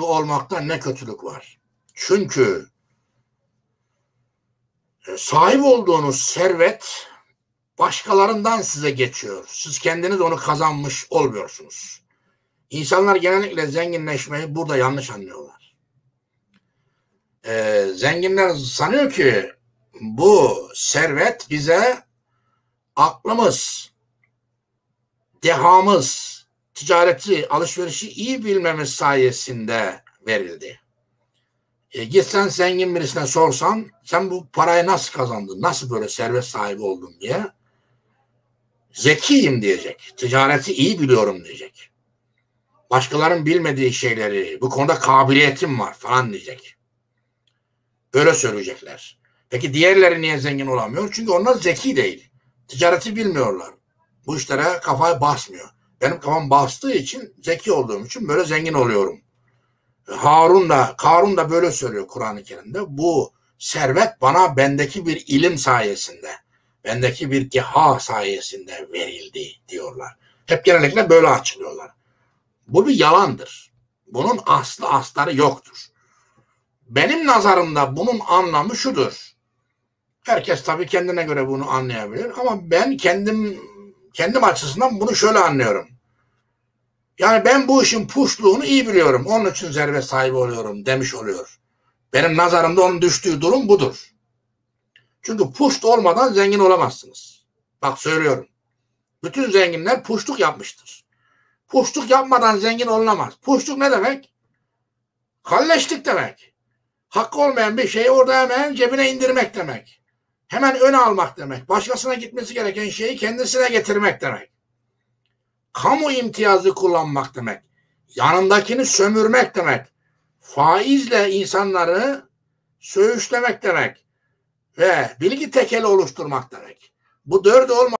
olmakta ne kötülük var. Çünkü e, sahip olduğunuz servet başkalarından size geçiyor. Siz kendiniz onu kazanmış olmuyorsunuz. İnsanlar genellikle zenginleşmeyi burada yanlış anlıyorlar. Ee, zenginler sanıyor ki bu servet bize aklımız, dehamız, ticareti, alışverişi iyi bilmemiz sayesinde verildi. E, gitsen zengin birisine sorsan sen bu parayı nasıl kazandın, nasıl böyle servet sahibi oldun diye zekiyim diyecek. Ticareti iyi biliyorum diyecek. Başkalarının bilmediği şeyleri, bu konuda kabiliyetim var falan diyecek. Böyle söyleyecekler. Peki diğerleri niye zengin olamıyor? Çünkü onlar zeki değil. Ticareti bilmiyorlar. Bu işlere kafayı basmıyor. Benim kafam bastığı için, zeki olduğum için böyle zengin oluyorum. Harun da, Karun da böyle söylüyor Kur'an-ı Kerim'de. Bu servet bana bendeki bir ilim sayesinde, bendeki bir geha sayesinde verildi diyorlar. Hep genellikle böyle açılıyorlar. Bu bir yalandır. Bunun aslı astarı yoktur. Benim nazarımda bunun anlamı şudur. Herkes tabii kendine göre bunu anlayabilir ama ben kendim kendim açısından bunu şöyle anlıyorum. Yani ben bu işin puşluğunu iyi biliyorum. Onun için zerve sahibi oluyorum demiş oluyor. Benim nazarımda onun düştüğü durum budur. Çünkü puşt olmadan zengin olamazsınız. Bak söylüyorum. Bütün zenginler puşluk yapmıştır. Puşluk yapmadan zengin olunamaz. Puşluk ne demek? Kalleşlik demek. Hakkı olmayan bir şeyi orada hemen cebine indirmek demek. Hemen öne almak demek. Başkasına gitmesi gereken şeyi kendisine getirmek demek. Kamu imtiyazı kullanmak demek. Yanındakini sömürmek demek. Faizle insanları söğüşlemek demek. Ve bilgi tekeli oluşturmak demek. Bu dördü olmak